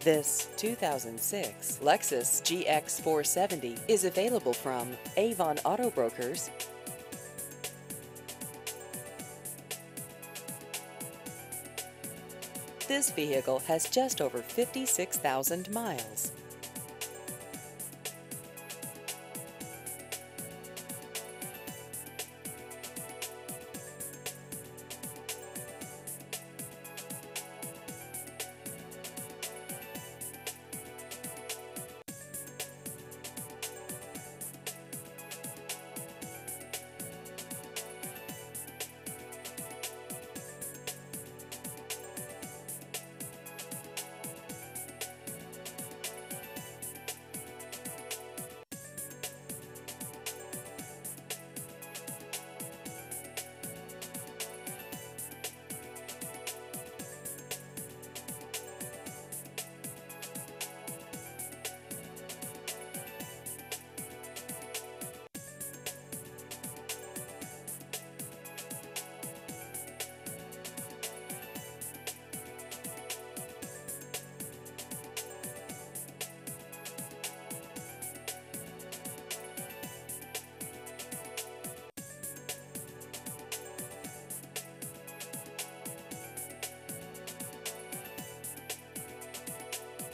This 2006 Lexus GX 470 is available from Avon Auto Brokers. This vehicle has just over 56,000 miles.